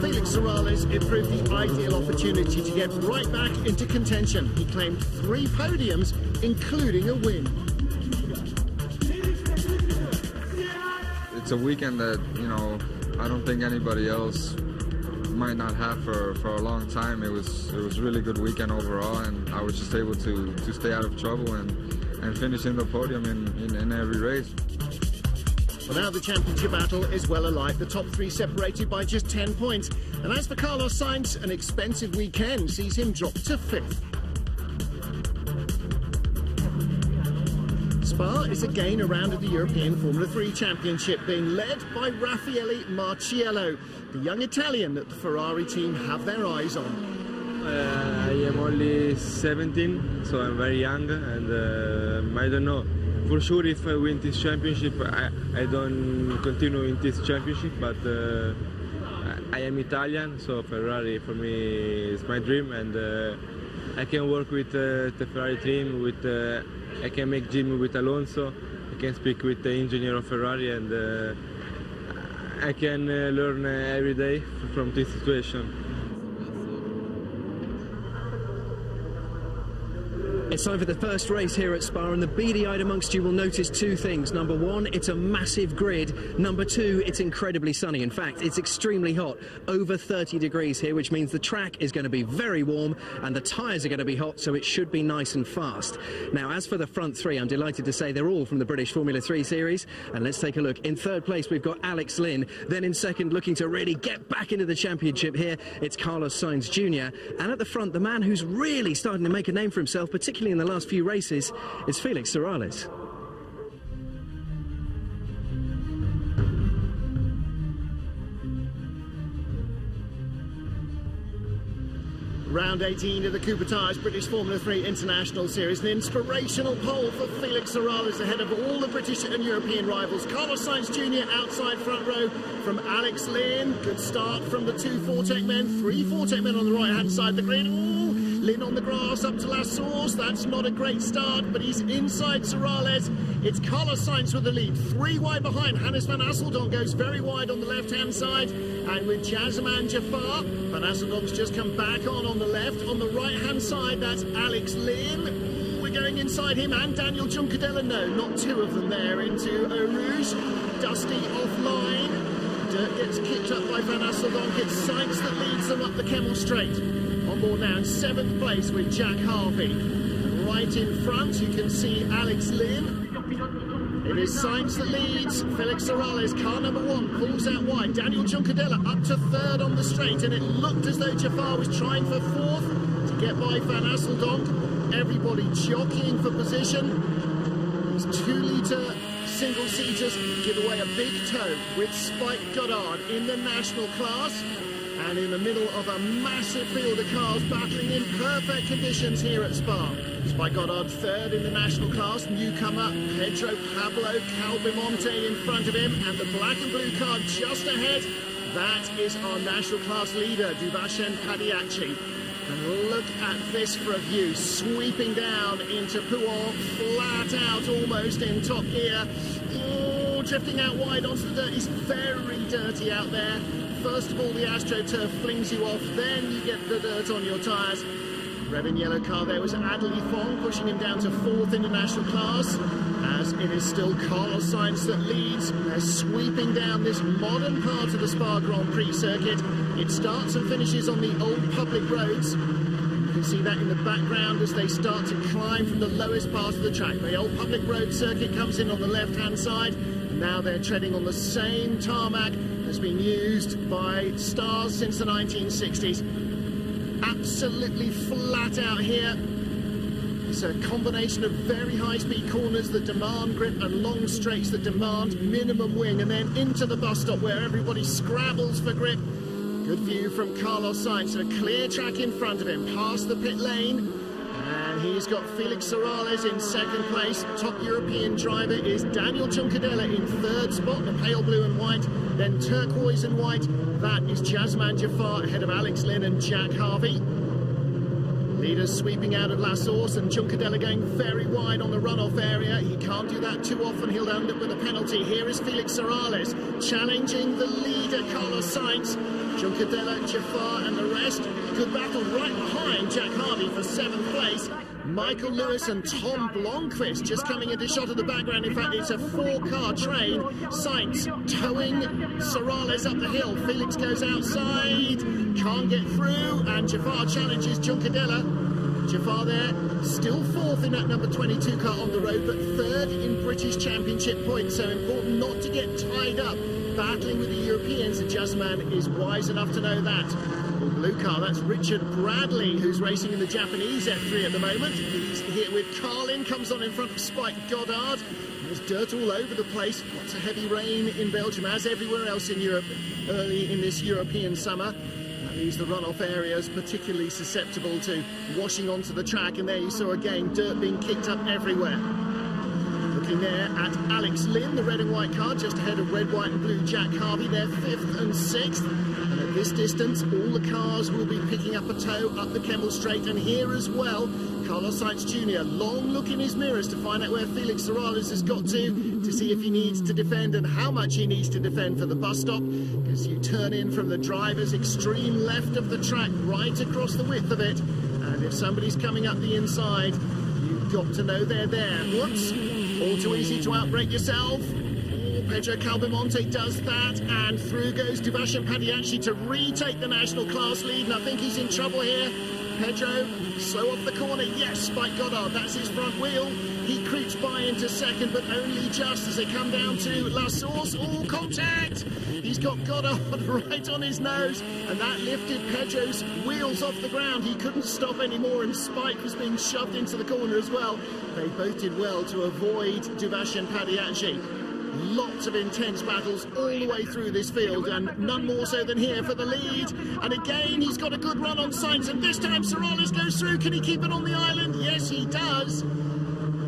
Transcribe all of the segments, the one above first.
Felix Serralles, it proved the ideal opportunity to get right back into contention. He claimed three podiums, including a win. It's a weekend that, you know, I don't think anybody else might not have for, for a long time. It was it was really good weekend overall, and I was just able to, to stay out of trouble and, and finish in the podium in, in, in every race. Well, now the championship battle is well alive. The top three separated by just 10 points. And as for Carlos Sainz, an expensive weekend sees him drop to fifth. Spa is again a round of the European Formula 3 Championship, being led by Raffaele Marciello, the young Italian that the Ferrari team have their eyes on. Uh, I am only 17, so I'm very young, and uh, I don't know. For sure, if I win this championship, I, I don't continue in this championship, but uh, I am Italian, so Ferrari for me is my dream, and uh, I can work with uh, the Ferrari team, with uh, I can make gym with Alonso, I can speak with the engineer of Ferrari, and uh, I can uh, learn uh, every day from this situation. It's time for the first race here at Spa, and the beady-eyed amongst you will notice two things. Number one, it's a massive grid. Number two, it's incredibly sunny. In fact, it's extremely hot, over 30 degrees here, which means the track is going to be very warm, and the tyres are going to be hot, so it should be nice and fast. Now, as for the front three, I'm delighted to say they're all from the British Formula 3 series, and let's take a look. In third place, we've got Alex Lynn. Then in second, looking to really get back into the championship here, it's Carlos Sainz Jr. And at the front, the man who's really starting to make a name for himself, particularly particularly in the last few races, is Felix Serralles. Round 18 of the Cooper Tires British Formula 3 International Series. An inspirational pole for Felix Serralles ahead of all the British and European rivals. Carlos Sainz Jr. outside front row from Alex Lynn. Good start from the two Fortec men. Three Fortec men on the right-hand side of the grid. Lynn on the grass up to La Source. That's not a great start, but he's inside Serralles. It's Carlos Sainz with the lead. Three wide behind. Hannes van Asseldonk goes very wide on the left-hand side. And with Jazeman Jaafar, Van Asseldonk's just come back on on the left. On the right-hand side, that's Alex Lynn. we're going inside him and Daniel Juncadella. No, not two of them there into Eau. Dusty offline. Dirt gets kicked up by Van Asseldonk. It's Sainz that leads them up the Kemmel Straight. On now in seventh place with Jack Harvey. Right in front, you can see Alex Lynn. It is Sainz that leads. Felix Serralles, car number one, pulls out wide. Daniel Juncadella up to third on the straight, and it looked as though Jaafar was trying for fourth to get by Van Asseldonk. Everybody jockeying for position. These two-litre single-seaters give away a big tow with Spike Goddard in the national class and in the middle of a massive field of cars battling in perfect conditions here at Spa. Spike Goddard third in the national class, newcomer Pedro Pablo Calbimonte in front of him, and the black and blue car just ahead. That is our national class leader, Duvashen Padayachee. And look at this for a view, sweeping down into Pouhon, flat out almost in top gear. Oh, drifting out wide onto the dirt. It's very dirty out there. First of all, the AstroTurf flings you off, then you get the dirt on your tyres. Red and yellow car there was Adderley Fong, pushing him down to fourth in international class, as it is still Carlos Sainz that leads. They're sweeping down this modern part of the Spa Grand Prix circuit. It starts and finishes on the old public roads. You can see that in the background as they start to climb from the lowest part of the track. The old public road circuit comes in on the left-hand side. Now they're treading on the same tarmac that's been used by stars since the 1960s. Absolutely flat out here. It's a combination of very high-speed corners that demand grip and long straights that demand minimum wing, and then into the bus stop where everybody scrabbles for grip. Good view from Carlos Sainz, a clear track in front of him, past the pit lane, and he's got Felix Serralles in second place. Top European driver is Daniel Juncadella in third spot, the pale blue and white. Then turquoise and white, that is Jazeman Jaafar ahead of Alex Lynn and Jack Harvey. Leaders sweeping out at La Source and Juncadella going very wide on the runoff area. He can't do that too often. He'll end up with a penalty. Here is Felix Serralles challenging the leader, Carlos Sainz. Juncadella, Jaafar and the rest. could battle right behind Jack Harvey for seventh place. Michael Lewis and Tom Blomqvist just coming into shot of the background. In fact, it's a four-car train. Sainz towing Serralles up the hill. Felix goes outside, can't get through, and Jaafar challenges Juncadella. Jaafar there, still fourth in that number 22 car on the road, but third in British Championship points. So important not to get tied up battling with the Europeans. The Jazeman is wise enough to know that. In blue car, that's Richard Bradley, who's racing in the Japanese F3 at the moment. He's here with Carlin, comes on in front of Spike Goddard. There's dirt all over the place. Lots of heavy rain in Belgium, as everywhere else in Europe, early in this European summer. That leaves the runoff areas particularly susceptible to washing onto the track. And there you saw again dirt being kicked up everywhere. Looking there at Alex Lynn, the red and white car, just ahead of red, white and blue Jack Harvey. They're fifth and sixth. And at this distance, all the cars will be picking up a tow up the Kemmel Straight. And here as well, Carlos Sainz Jr. long look in his mirrors to find out where Felix Serralles has got to, to see if he needs to defend and how much he needs to defend for the bus stop. As you turn in from the driver's extreme left of the track, right across the width of it. And if somebody's coming up the inside, you've got to know they're there. Whoops. All too easy to outbreak yourself. Pedro Calbimonte does that, and through goes Duvashen Padayachee to retake the national class lead, and I think he's in trouble here. Pedro, slow off the corner. Yes, by Goddard, that's his front wheel. Creeps by into second, but only just as they come down to La Source. All contact! He's got Goddard right on his nose, and that lifted Pedro's wheels off the ground. He couldn't stop anymore, and Spike was being shoved into the corner as well. They both did well to avoid Duvashen Padayachee. Lots of intense battles all the way through this field, and none more so than here for the lead. And again, he's got a good run on Sainz, and this time Serralles goes through. Can he keep it on the island? Yes, he does.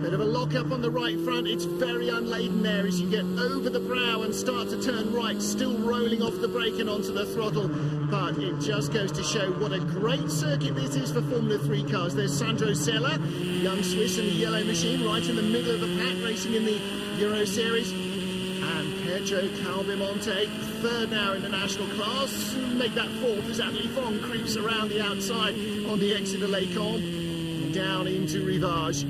Bit of a lock up on the right front. It's very unladen there as you get over the brow and start to turn right, still rolling off the brake and onto the throttle. But it just goes to show what a great circuit this is for Formula 3 cars. There's Sandro Zeller, young Swiss in the yellow machine, right in the middle of the pack, racing in the Euro Series. And Pedro Calbimonte, third now in the national class. Make that fourth as Adderley Fong creeps around the outside on the exit of Les Combes, down into Rivage.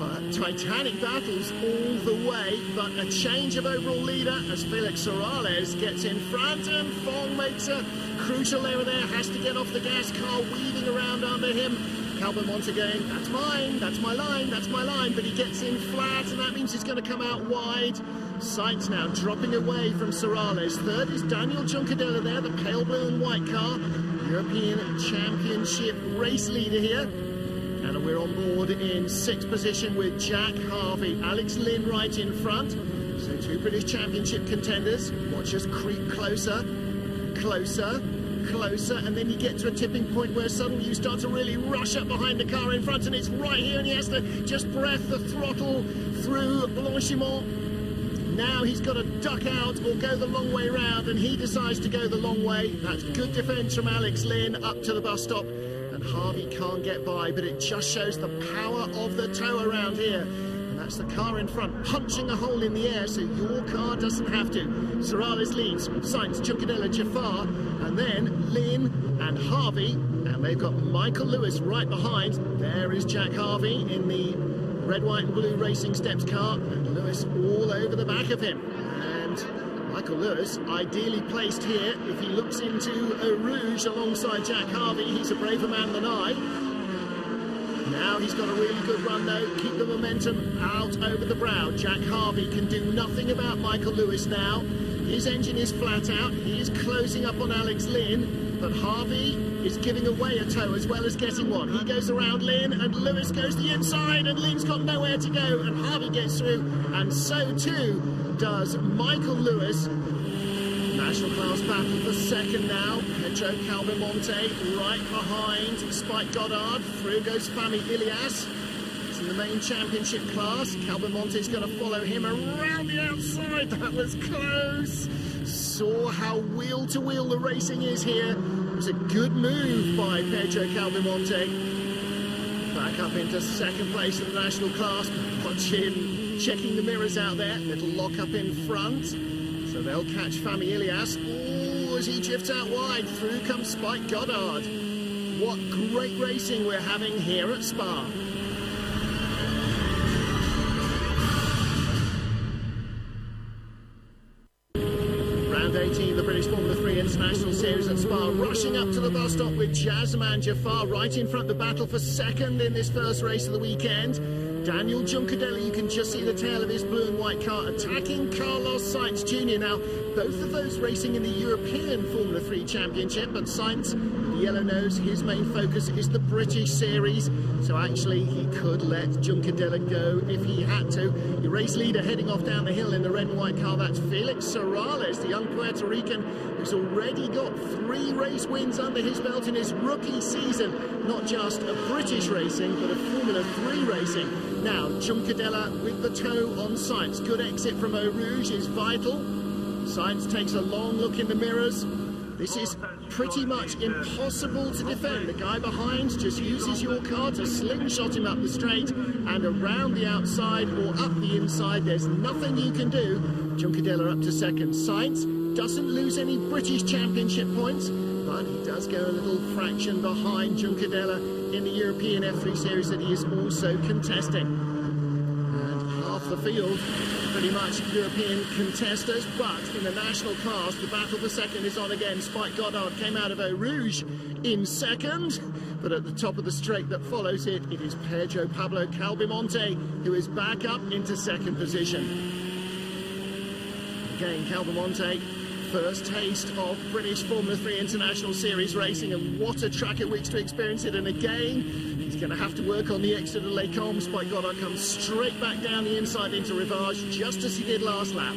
But titanic battles all the way, but a change of overall leader as Felix Serralles gets in front and Fong makes a crucial error there, has to get off the gas car, weaving around under him. Calbimonte going, that's mine, that's my line, that's my line, but he gets in flat and that means he's going to come out wide. Sainz now dropping away from Serralles. Third is Daniel Juncadella there, the pale blue and white car, European Championship race leader here. We're on board in sixth position with Jack Harvey. Alex Lynn right in front. So two British Championship contenders. Watch us creep closer, closer, closer. And then you get to a tipping point where suddenly you start to really rush up behind the car in front. And it's right here and he has to just breath the throttle through Blanchimont. Now he's got to duck out or go the long way round, and he decides to go the long way. That's good defence from Alex Lynn up to the bus stop and Harvey can't get by, but it just shows the power of the tow around here. And that's the car in front punching a hole in the air so your car doesn't have to. Serralles leads, Sainz, Juncadella, Jaafar, and then Lynn and Harvey, and they've got Michael Lewis right behind. There is Jack Harvey in the red, white and blue racing steps car, and Lewis all over the back of him. And Michael Lewis, ideally placed here, if he looks into Eau Rouge alongside Jack Harvey, he's a braver man than I. Now he's got a really good run though, keep the momentum out over the brow. Jack Harvey can do nothing about Michael Lewis now. His engine is flat out, he is closing up on Alex Lynn, but Harvey is giving away a tow as well as getting one. He goes around Lynn and Lewis goes the inside and Lynn's got nowhere to go and Harvey gets through and so too does Michael Lewis. National class battle for second now. Pedro Calbimonte right behind Spike Goddard. Through goes Fahmi Ilyas. In the main championship class. Calbimonte's going to follow him around the outside. That was close. Saw how wheel to wheel the racing is here. Was a good move by Pedro Calbimonte. Back up into second place in the national class. Watch checking the mirrors out there. Little lock up in front. So they'll catch Fahmi Ilyas. As he drifts out wide. Through comes Spike Goddard. What great racing we're having here at Spa. Spa, rushing up to the bus stop with Jazeman Jaafar right in front, of the battle for second in this first race of the weekend. Daniel Juncadella, you can just see the tail of his blue and white car attacking Carlos Sainz Jr. Now, both of those racing in the European Formula 3 Championship, but Sainz, the yellow nose, his main focus is the British Series. So actually, he could let Juncadella go if he had to. The race leader heading off down the hill in the red and white car, that's Felix Serralles, the young Puerto Rican who's already got three race wins under his belt in his rookie season. Not just a British racing, but a Formula 3 racing. Now, Juncadella with the tow on Sainz. Good exit from Eau Rouge is vital. Sainz takes a long look in the mirrors. This is pretty much impossible to defend. The guy behind just uses your car to slingshot him up the straight and around the outside or up the inside. There's nothing you can do. Juncadella up to second. Sainz doesn't lose any British Championship points, but he does go a little fraction behind Juncadella in the European F3 Series that he is also contesting. And half the field pretty much European contesters, but in the national class, the battle for second is on again. Spike Goddard came out of Eau Rouge in second, but at the top of the straight that follows it, it is Pedro Pablo Calbimonte who is back up into second position. Again, Calbimonte first taste of British Formula 3 International Series racing, and what a track it which to experience it. And again, he's going to have to work on the exit of Les By God, I come straight back down the inside into Rivage, just as he did last lap.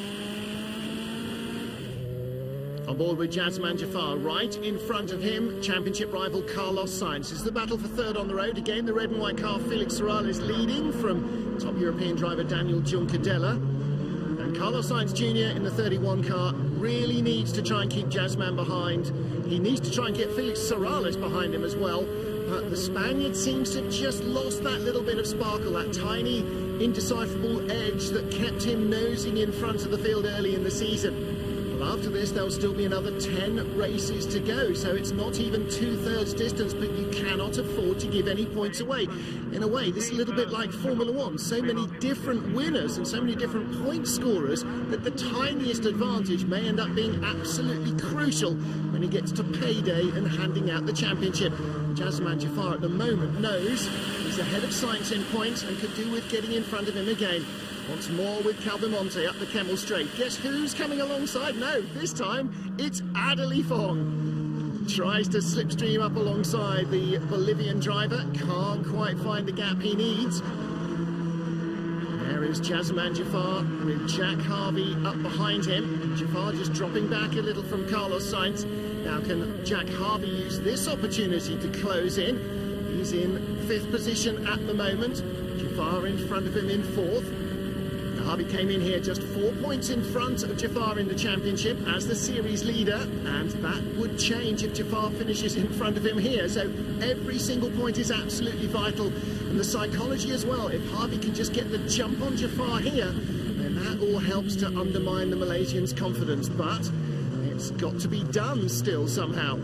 On board with Jazeman Jaafar, right in front of him, championship rival Carlos Sainz. Is the battle for third on the road. Again, the red and white car, Felix Serralles leading from top European driver Daniel Juncadella. Carlos Sainz Jr. in the 31 car really needs to try and keep Jazeman behind. He needs to try and get Felix Serralles behind him as well. But the Spaniard seems to have just lost that little bit of sparkle, that tiny, indecipherable edge that kept him nosing in front of the field early in the season. After this, there'll still be another 10 races to go, so it's not even two-thirds distance, but you cannot afford to give any points away. In a way, this is a little bit like Formula One. So many different winners and so many different point scorers that the tiniest advantage may end up being absolutely crucial when it gets to payday and handing out the championship. Jazeman Jaafar at the moment knows he's ahead of Sainz in points and could do with getting in front of him again. Once more with Calbimonte up the Kemmel Straight. Guess who's coming alongside? No, this time it's Adderley Fong. Tries to slipstream up alongside the Bolivian driver. Can't quite find the gap he needs. There is Jazeman Jaafar with Jack Harvey up behind him. Jaafar just dropping back a little from Carlos Sainz. Now can Jack Harvey use this opportunity to close in? He's in fifth position at the moment. Jaafar in front of him in fourth. Harvey came in here just four points in front of Jaafar in the championship as the series leader, and that would change if Jaafar finishes in front of him here. So every single point is absolutely vital, and the psychology as well. If Harvey can just get the jump on Jaafar here, then that all helps to undermine the Malaysian's confidence. But it's got to be done still somehow.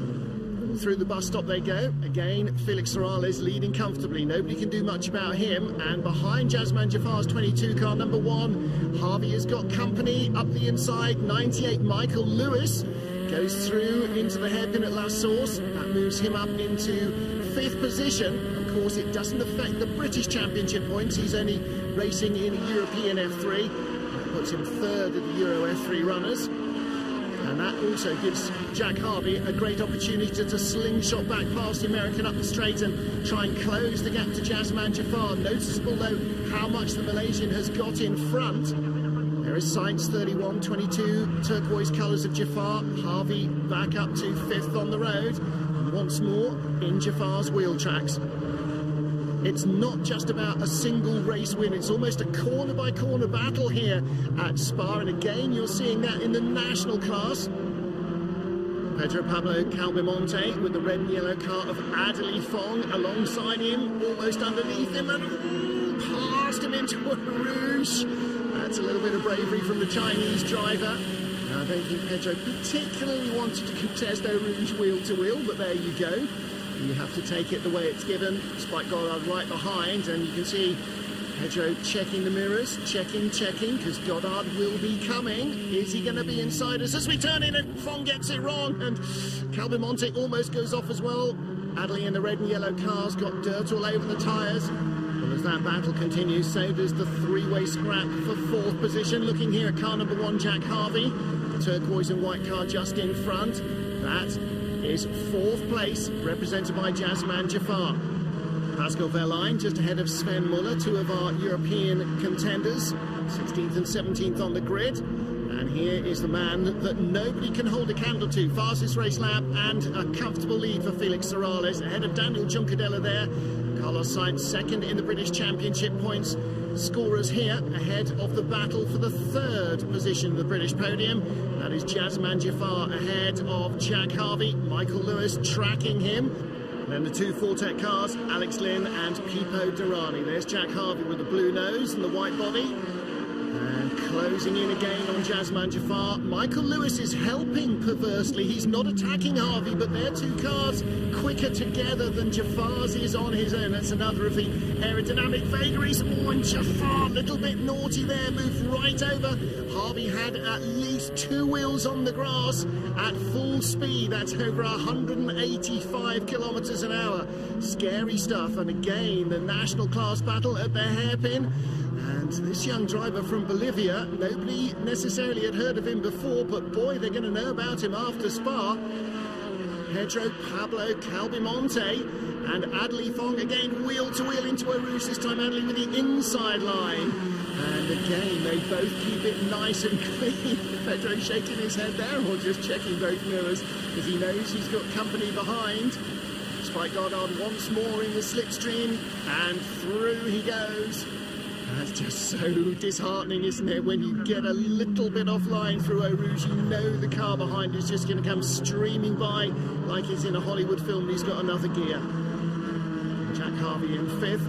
Through the bus stop they go. Again, Felix Serralles leading comfortably. Nobody can do much about him. And behind Jazeman Jaafar's 22 car, number one, Harvey has got company up the inside. 98, Michael Lewis goes through into the hairpin at La Source. That moves him up into fifth position. Of course, it doesn't affect the British Championship points. He's only racing in European F3. That puts him third of the Euro F3 runners. That also gives Jack Harvey a great opportunity to slingshot back past the American up the straight and try and close the gap to Jazeman Jaafar. Noticeable, though, how much the Malaysian has got in front. There is Sainz 31, 22, turquoise colours of Jaafar. Harvey back up to fifth on the road. And once more in Jaafar's wheel tracks. It's not just about a single race win, it's almost a corner by corner battle here at Spa. And again, you're seeing that in the national class. Pedro Pablo Calbimonte with the red and yellow car of Adderley Fong alongside him, almost underneath him, and ooh, past him into Eau Rouge. That's a little bit of bravery from the Chinese driver. I don't think Pedro particularly wanted to contest Eau Rouge wheel to wheel, but there you go. You have to take it the way it's given. Spike Goddard right behind, and you can see Pedro checking the mirrors, checking, checking, because Goddard will be coming. Is he going to be inside us as we turn in and Fong gets it wrong and Calbimonte almost goes off as well. Adderley in the red and yellow cars got dirt all over the tyres. Well, as that battle continues, so does the three-way scrap for fourth position. Looking here at car number one, Jack Harvey. The turquoise and white car just in front. That is fourth place, represented by Jazeman Jaafar. Pascal Wehrlein just ahead of Sven Muller, two of our European contenders, 16th and 17th on the grid. And here is the man that nobody can hold a candle to. Fastest race lap and a comfortable lead for Felix Serralles ahead of Daniel Juncadella there. Carlos Sainz second in the British Championship points. Scorers here ahead of the battle for the third position of the British podium. That is Jazeman Jaafar ahead of Jack Harvey. Michael Lewis tracking him. Then the two Fortec cars, Alex Lynn and Pipo Derani. There's Jack Harvey with the blue nose and the white body. Closing in again on Jazeman Jaafar. Michael Lewis is helping perversely. He's not attacking Harvey, but their two cars quicker together than Jaafar's is on his own. That's another of the aerodynamic vagaries. Oh, and Jaafar, a little bit naughty there, moved right over. Harvey had at least two wheels on the grass at full speed. That's over 185 kilometres an hour. Scary stuff. And again, the national class battle at the hairpin. And this young driver from Bolivia, nobody necessarily had heard of him before, but boy, they're going to know about him after Spa. Pedro Pablo Calbimonte and Adderley Fong again wheel to wheel into Eau Rouge, this time Adderley with the inside line. And again, they both keep it nice and clean. Pedro shaking his head there or just checking both mirrors because he knows he's got company behind. Spike Goddard once more in the slipstream and through he goes. That's just so disheartening, isn't it? When you get a little bit offline through Eau Rouge, you know the car behind is just going to come streaming by like he's in a Hollywood film and he's got another gear. Jack Harvey in fifth,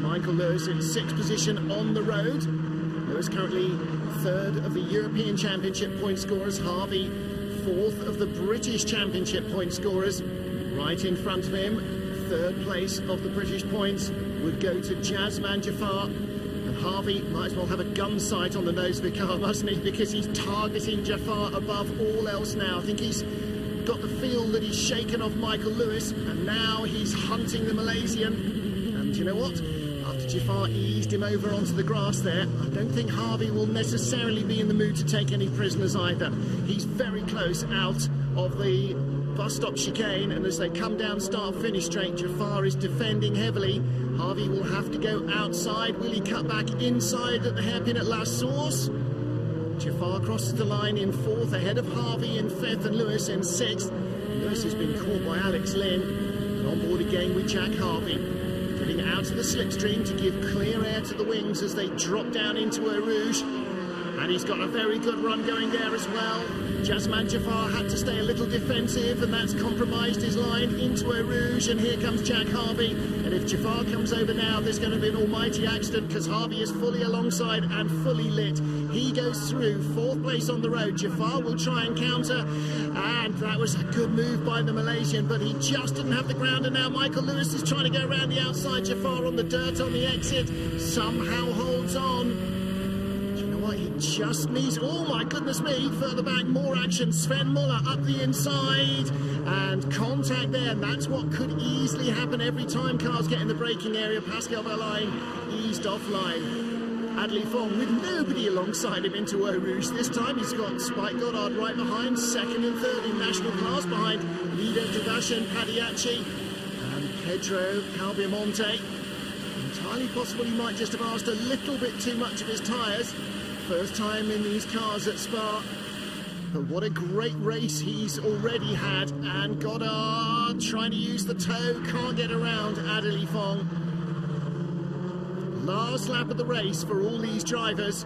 Michael Lewis in sixth position on the road. Lewis currently third of the European Championship point scorers, Harvey fourth of the British Championship point scorers. Right in front of him, third place of the British points would go to Jazeman Jaafar. And Harvey might as well have a gun sight on the nose of the car, mustn't he? Because he's targeting Jaafar above all else now. I think he's got the feel that he's shaken off Michael Lewis, and now he's hunting the Malaysian. And you know what? After Jaafar eased him over onto the grass there, I don't think Harvey will necessarily be in the mood to take any prisoners either. He's very close out of the bus stop chicane, and as they come down start finish straight, Jaafar is defending heavily. Harvey will have to go outside. Will he cut back inside at the hairpin at La Source? Jaafar crosses the line in fourth, ahead of Harvey in fifth and Lewis in sixth. Lewis has been caught by Alex Lynn. And on board again with Jack Harvey. Getting out of the slipstream to give clear air to the wings as they drop down into Eau Rouge. And he's got a very good run going there as well. Jazeman Jaafar had to stay a little defensive, and that's compromised his line into Eau Rouge. And here comes Jack Harvey. And if Jaafar comes over now, there's going to be an almighty accident because Harvey is fully alongside and fully lit. He goes through fourth place on the road. Jaafar will try and counter, and that was a good move by the Malaysian, but he just didn't have the ground. And now Michael Lewis is trying to go around the outside. Jaafar on the dirt on the exit somehow holds on just needs, oh my goodness me, further back, more action. Sven Muller up the inside and contact there. And that's what could easily happen every time cars get in the braking area. Pascal Wehrlein eased offline. Adderley Fong with nobody alongside him into Eau Rouge. This time he's got Spike Goddard right behind, second and third in national class behind Lido Devasha and Padiachi and Pedro Calbimonte. Entirely possible he might just have asked a little bit too much of his tyres. First time in these cars at Spa. But what a great race he's already had. And Goddard trying to use the tow, can't get around Adderley Fong. Last lap of the race for all these drivers.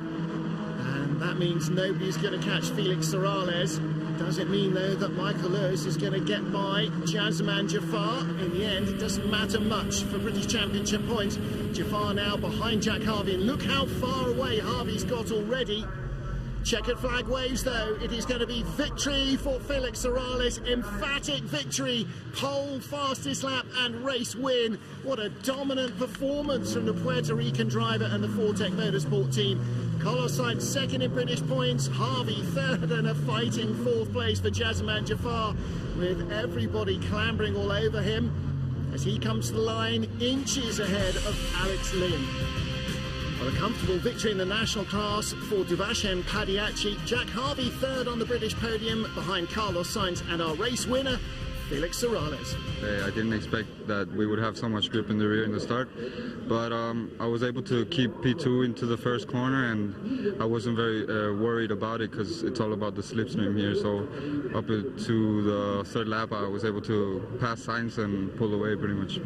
That means nobody's going to catch Felix Serralles. Does it mean, though, that Michael Lewis is going to get by Jazeman Jaafar? In the end, it doesn't matter much for British Championship points. Jaafar now behind Jack Harvey, and look how far away Harvey's got already. Checkered flag waves, though. It is going to be victory for Felix Serralles. Emphatic victory. Pole, fastest lap, and race win. What a dominant performance from the Puerto Rican driver and the Fortec Motorsport team. Carlos Sainz second in British points, Harvey third and a fighting fourth place for Jazeman Jaafar with everybody clambering all over him as he comes to the line inches ahead of Alex Lynn. Well, a comfortable victory in the national class for Duvashen Padayachee. Jack Harvey third on the British podium behind Carlos Sainz and our race winner, Felix Serralles. I didn't expect that we would have so much grip in the rear in the start, but um, I was able to keep P2 into the first corner, and I wasn't very uh, worried about it because it's all about the slipstream here. So up to the third lap, I was able to pass Sainz and pull away pretty much.